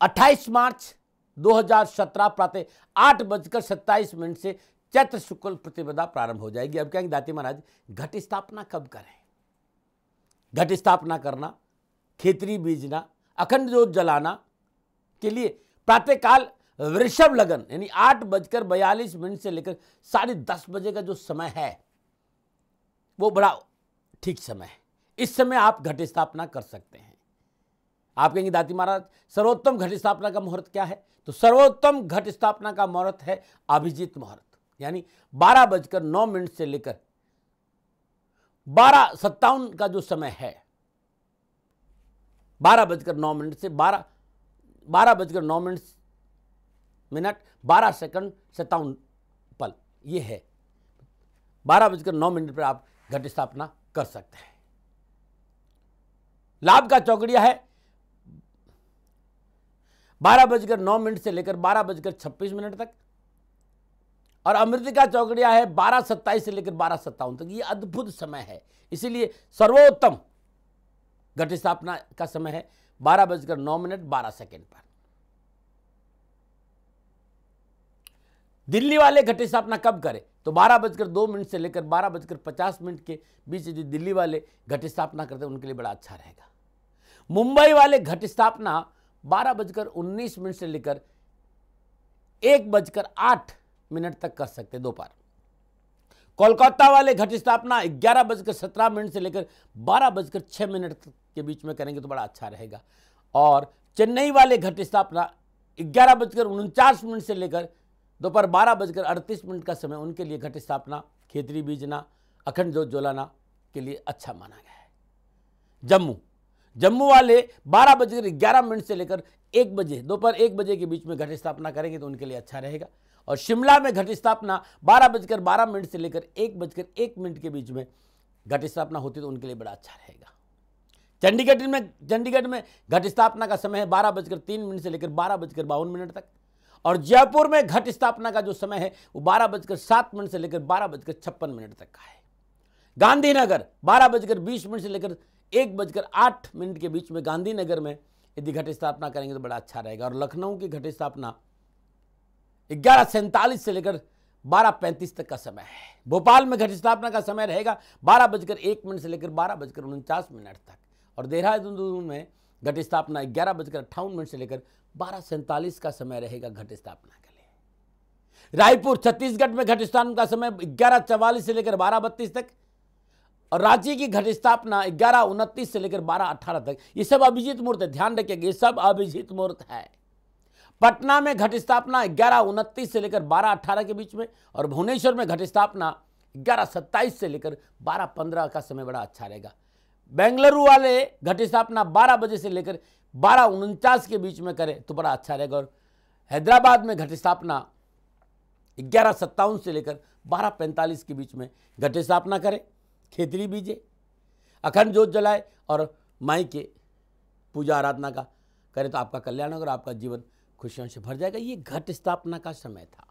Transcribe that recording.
28 मार्च 2017 प्रातः आठ बजकर सत्ताईस मिनट से चैत्र शुक्ल प्रतिपदा प्रारंभ हो जाएगी। अब क्या दाती महाराज, घट स्थापना कब करें? घट स्थापना करना, खेतरी बीजना, अखंड जोत जलाना के लिए प्रातःकाल वृषभ लगन, यानी आठ बजकर बयालीस मिनट से लेकर साढ़े दस बजे का जो समय है, वो बड़ा ठीक समय है। इस समय आप घट स्थापना कर सकते हैं। आप कहेंगे दाती महाराज, सर्वोत्तम घट स्थापना का मुहूर्त क्या है? तो सर्वोत्तम घट स्थापना का मुहूर्त है अभिजीत मुहूर्त। यानी बारह बजकर नौ मिनट से लेकर बारह सत्तावन का जो समय है, बारह बजकर नौ मिनट से बारह बारह बजकर नौ मिनट मिनट, बारह सेकंड सत्तावन पल, ये है। बारह बजकर नौ मिनट पर आप घट स्थापना कर सकते हैं। लाभ का चौकड़िया है बारह बजकर नौ मिनट से लेकर बारह बजकर छब्बीस मिनट तक। और अमृतिका चौकड़िया है बारह सत्ताईस से लेकर बारह सत्तावन तक। ये अद्भुत समय है। इसीलिए सर्वोत्तम घट स्थापना का समय है बारह बजकर नौ मिनट बारह सेकेंड पर। दिल्ली वाले घट स्थापना कब करें? तो बारह बजकर दो मिनट से लेकर बारह बजकर पचास मिनट के बीच जो दिल्ली वाले घट स्थापना करते उनके लिए बड़ा अच्छा रहेगा। मुंबई वाले घट स्थापना बारह बजकर उन्नीस मिनट से लेकर एक बजकर आठ मिनट तक कर सकते दोपहर। कोलकाता वाले घट स्थापना ग्यारह बजकर सत्रह मिनट से लेकर बारह बजकर छः मिनट के बीच में करेंगे तो बड़ा अच्छा रहेगा। और चेन्नई वाले घट स्थापना ग्यारह बजकर उनचास मिनट से लेकर दोपहर बारह बजकर अड़तीस मिनट का समय, उनके लिए घट स्थापना, खेतरी बीजना, अखंड जोत जोलाना के लिए अच्छा माना गया है। जम्मू जम्मू वाले बारह बजकर ग्यारह मिनट से लेकर एक बजे, दोपहर एक बजे के बीच में घट स्थापना करेंगे तो उनके लिए अच्छा रहेगा। और शिमला में घट स्थापना बारह बजकर बारह मिनट से लेकर एक बजकर एक मिनट के बीच में घट स्थापना होती तो उनके लिए बड़ा अच्छा रहेगा। चंडीगढ़ में चंडीगढ़ में घट स्थापना का समय है बारह बजकर तीन मिनट से लेकर बारह बजकर बावन मिनट तक। और जयपुर में घट स्थापना का जो समय है वो बारह बजकर सात मिनट से लेकर बारह बजकर छप्पन मिनट तक का है। गांधीनगर बारह बजकर बीस मिनट से लेकर एक बजकर आठ मिनट के बीच में गांधीनगर में यदि घट स्थापना करेंगे तो बड़ा अच्छा रहेगा। और लखनऊ की घट स्थापना ग्यारह सैंतालीस से लेकर बारह पैंतीस तक का समय है। भोपाल में घट स्थापना का समय रहेगा बारह बजकर एक मिनट से लेकर बारह बजकर उनचास मिनट तक। और देहरादून में घट स्थापना ग्यारह बजकर अट्ठावन मिनट से लेकर बारह सैंतालीस का समय रहेगा घट स्थापना के लिए। रायपुर छत्तीसगढ़ में घट स्थापना का समय ग्यारह चवालीस से लेकर बारह बत्तीस तक। और रांची की घट स्थापना ग्यारह, उनतीस से लेकर बारह, अठारह तक। ये सब अभिजीत मुहूर्त है, ध्यान रखिएगा, ये सब अभिजीत मुहूर्त है। पटना में घट स्थापना ग्यारह, उनतीस से लेकर बारह अट्ठारह के बीच में और भुवनेश्वर में घट स्थापना ग्यारह, सत्ताईस से लेकर बारह, पंद्रह का समय बड़ा अच्छा रहेगा। बेंगलुरु वाले घट स्थापना बारह बजे से लेकर बारह, उनचास के बीच में करें तो बड़ा अच्छा रहेगा। और हैदराबाद में घट स्थापना ग्यारह, सत्तावन से लेकर बारह, पैंतालीस के बीच में घट स्थापना करें। खेतरी बीजे, अखंड जोत जलाए और माई के पूजा आराधना का करें तो आपका कल्याण होगा और आपका जीवन खुशियों से भर जाएगा। ये घट स्थापना का समय था।